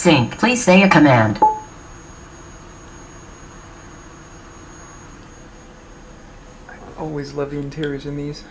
Sync. Please say a command. I always love the interiors in these.